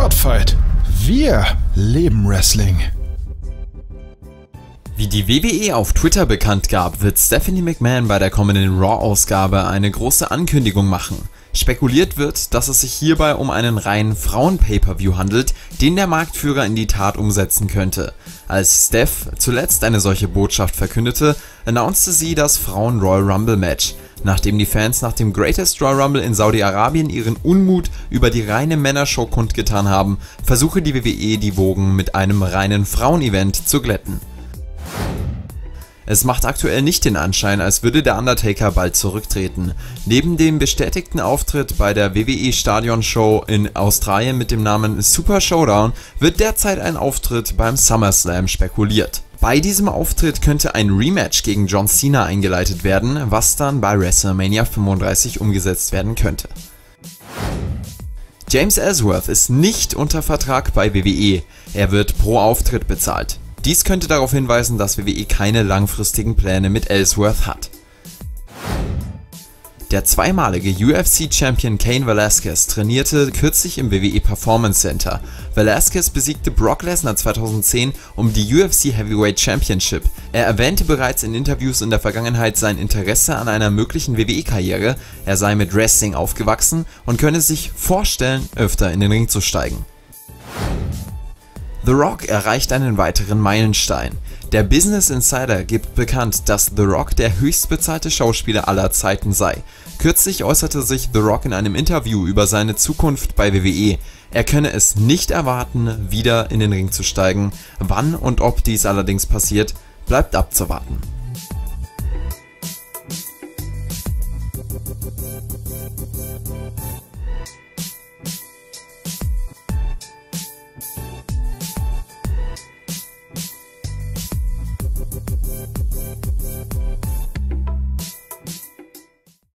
Spotfight. Wir leben Wrestling. Wie die WWE auf Twitter bekannt gab, wird Stephanie McMahon bei der kommenden Raw-Ausgabe eine große Ankündigung machen. Spekuliert wird, dass es sich hierbei um einen reinen Frauen-Pay-Per-View handelt, den der Marktführer in die Tat umsetzen könnte. Als Steph zuletzt eine solche Botschaft verkündete, announcete sie das Frauen-Royal Rumble-Match. Nachdem die Fans nach dem Greatest Royal Rumble in Saudi-Arabien ihren Unmut über die reine Männershow kundgetan haben, versuche die WWE die Wogen mit einem reinen Frauen-Event zu glätten. Es macht aktuell nicht den Anschein, als würde der Undertaker bald zurücktreten. Neben dem bestätigten Auftritt bei der WWE Stadion Show in Australien mit dem Namen Super Showdown wird derzeit ein Auftritt beim SummerSlam spekuliert. Bei diesem Auftritt könnte ein Rematch gegen John Cena eingeleitet werden, was dann bei WrestleMania 35 umgesetzt werden könnte. James Ellsworth ist nicht unter Vertrag bei WWE, er wird pro Auftritt bezahlt. Dies könnte darauf hinweisen, dass WWE keine langfristigen Pläne mit Ellsworth hat. Der zweimalige UFC-Champion Cain Velasquez trainierte kürzlich im WWE Performance Center. Velasquez besiegte Brock Lesnar 2010 um die UFC Heavyweight Championship. Er erwähnte bereits in Interviews in der Vergangenheit sein Interesse an einer möglichen WWE-Karriere, er sei mit Wrestling aufgewachsen und könne sich vorstellen, öfter in den Ring zu steigen. The Rock erreicht einen weiteren Meilenstein. Der Business Insider gibt bekannt, dass The Rock der höchstbezahlte Schauspieler aller Zeiten sei. Kürzlich äußerte sich The Rock in einem Interview über seine Zukunft bei WWE. Er könne es nicht erwarten, wieder in den Ring zu steigen. Wann und ob dies allerdings passiert, bleibt abzuwarten.